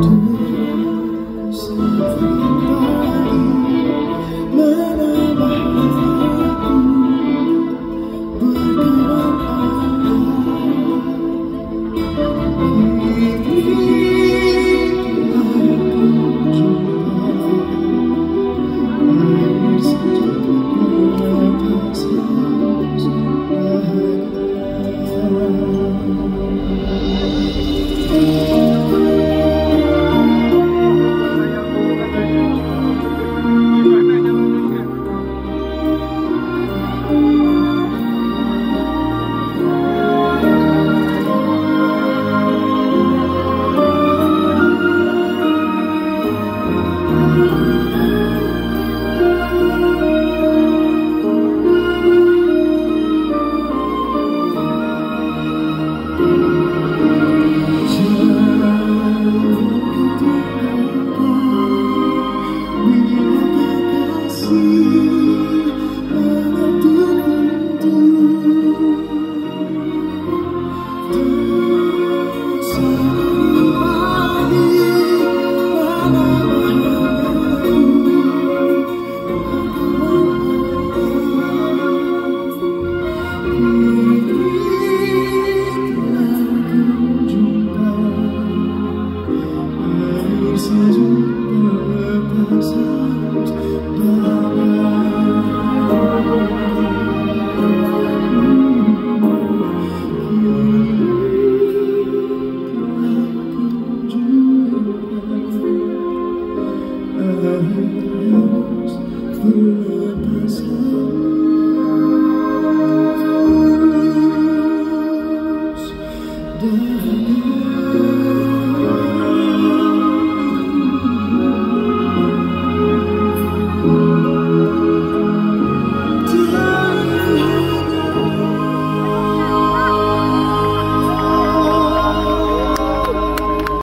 to